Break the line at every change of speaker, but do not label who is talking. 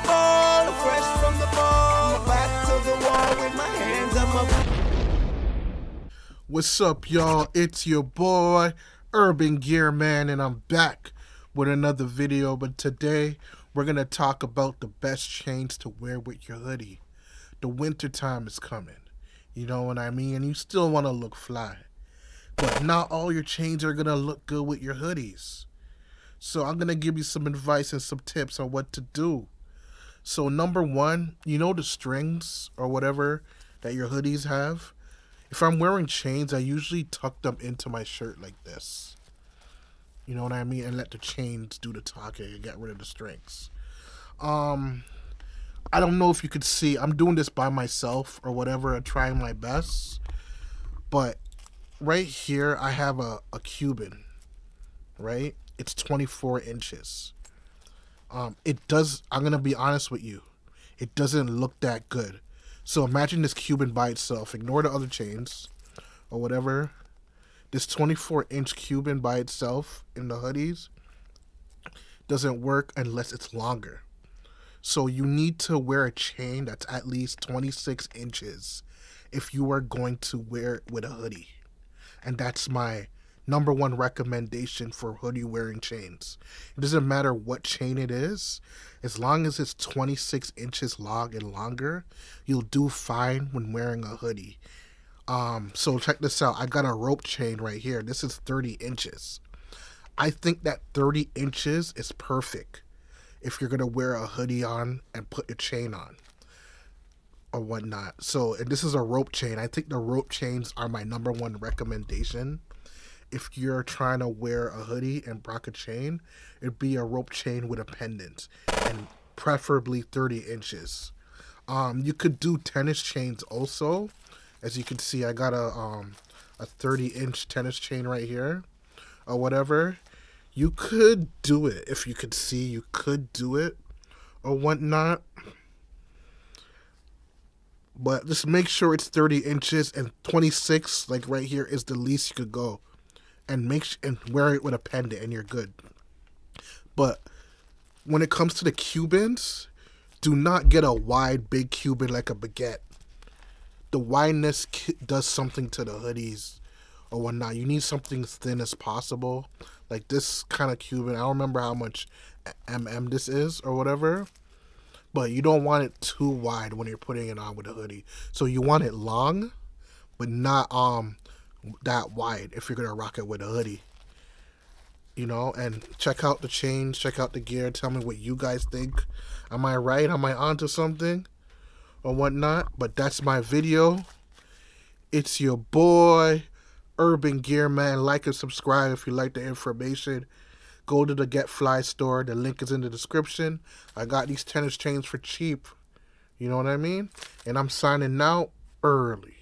ball, fresh from the ball. Back to the wall with my hands my.
What's up, y'all? It's your boy, Urban Gear Man, and I'm back with another video. But today, we're gonna talk about the best chains to wear with your hoodie. The winter time is coming. You know what I mean? And you still want to look fly. But not all your chains are gonna look good with your hoodies. So I'm gonna give you some advice and some tips on what to do. So number one, you know the strings or whatever that your hoodies have. If I'm wearing chains, I usually tuck them into my shirt like this. You know what I mean? And let the chains do the talking and get rid of the strings. Um I don't know if you could see. I'm doing this by myself or whatever, trying my best. But right here I have a, a Cuban, right? It's 24 inches. Um, it does, I'm to be honest with you, it doesn't look that good. So imagine this Cuban by itself. Ignore the other chains or whatever. This 24 inch Cuban by itself in the hoodies doesn't work unless it's longer. So you need to wear a chain that's at least 26 inches if you are going to wear it with a hoodie. And that's my number one recommendation for hoodie wearing chains. It doesn't matter what chain it is, as long as it's 26 inches long and longer, you'll do fine when wearing a hoodie. Um, so check this out. I got a rope chain right here. This is 30 inches. I think that 30 inches is perfect if you're gonna wear a hoodie on and put a chain on or whatnot. So, and this is a rope chain. I think the rope chains are my number one recommendation if you're trying to wear a hoodie and rock a chain, it'd be a rope chain with a pendant and preferably 30 inches. Um, you could do tennis chains also. As you can see, I got a um, a 30 inch tennis chain right here or whatever. You could do it if you could see, you could do it or whatnot. But just make sure it's 30 inches and 26, like right here, is the least you could go and make sh- and wear it with a pendant and you're good. But when it comes to the Cubans, do not get a wide big Cuban like a baguette. The wideness does something to the hoodies or whatnot. You need something as thin as possible. Like this kind of Cuban, I don't remember how much mm this is or whatever. But you don't want it too wide when you're putting it on with a hoodie. So you want it long, but not um that wide if you're gonna rock it with a hoodie. You know, and check out the chains, check out the gear. Tell me what you guys think. Am I right? Am I onto something or whatnot? But that's my video. It's your boy, Urban Gear Man. Like and subscribe if you like the information. Go to the Get Fly store. The link is in the description. I got these tennis chains for cheap. You know what I mean? And I'm signing out early.